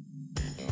Música